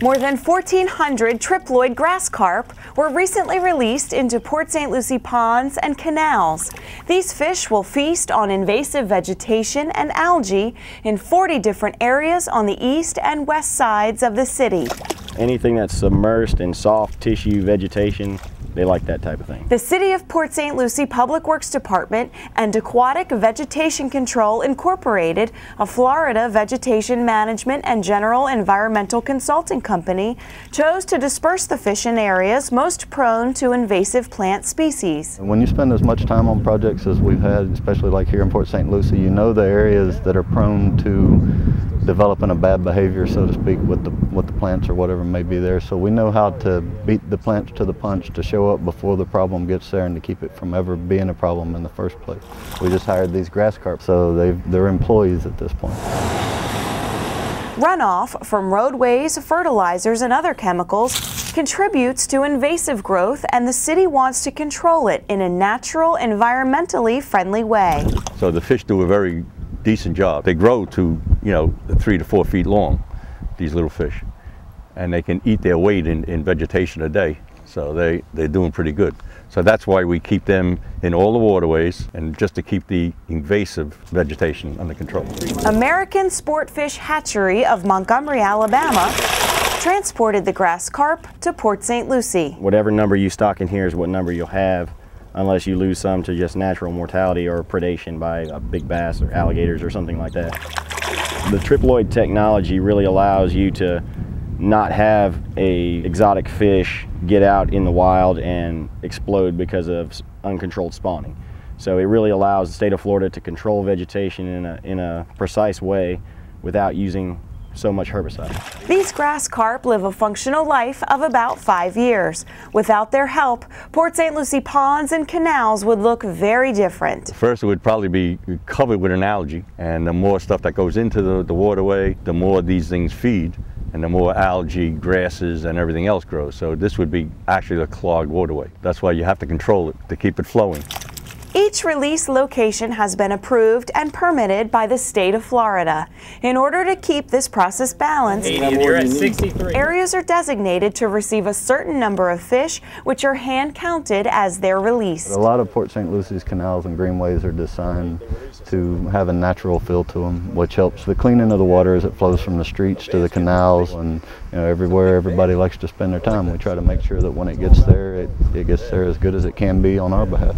More than 1,400 triploid grass carp were recently released into Port St. Lucie ponds and canals. These fish will feast on invasive vegetation and algae in 40 different areas on the east and west sides of the city. Anything that's submerged in soft tissue vegetation they like that type of thing. The City of Port St. Lucie Public Works Department and Aquatic Vegetation Control Incorporated, a Florida vegetation management and general environmental consulting company, chose to disperse the fish in areas most prone to invasive plant species. When you spend as much time on projects as we've had, especially like here in Port St. Lucie, you know the areas that are prone to developing a bad behavior, so to speak, with the with the plants or whatever may be there. So we know how to beat the plants to the punch to show up before the problem gets there and to keep it from ever being a problem in the first place. We just hired these grass carp, so they they're employees at this point. Runoff from roadways, fertilizers, and other chemicals contributes to invasive growth, and the city wants to control it in a natural, environmentally friendly way. So the fish do a very decent job. They grow to, you know, three to four feet long, these little fish. And they can eat their weight in, in vegetation a day. So they, they're doing pretty good. So that's why we keep them in all the waterways and just to keep the invasive vegetation under control. American Sportfish Hatchery of Montgomery, Alabama transported the grass carp to Port St. Lucie. Whatever number you stock in here is what number you'll have unless you lose some to just natural mortality or predation by a big bass or alligators or something like that. The triploid technology really allows you to not have a exotic fish get out in the wild and explode because of uncontrolled spawning. So it really allows the state of Florida to control vegetation in a, in a precise way without using so much herbicide. These grass carp live a functional life of about five years. Without their help, Port St. Lucie ponds and canals would look very different. First, it would probably be covered with an algae, and the more stuff that goes into the, the waterway, the more these things feed and the more algae, grasses, and everything else grows. So this would be actually a clogged waterway. That's why you have to control it to keep it flowing. Each release location has been approved and permitted by the state of Florida. In order to keep this process balanced, areas are designated to receive a certain number of fish, which are hand counted as they're released. A lot of Port St. Lucie's canals and greenways are designed to have a natural feel to them, which helps the cleaning of the water as it flows from the streets to the canals and you know, everywhere everybody likes to spend their time. We try to make sure that when it gets there, it, it gets there as good as it can be on our behalf.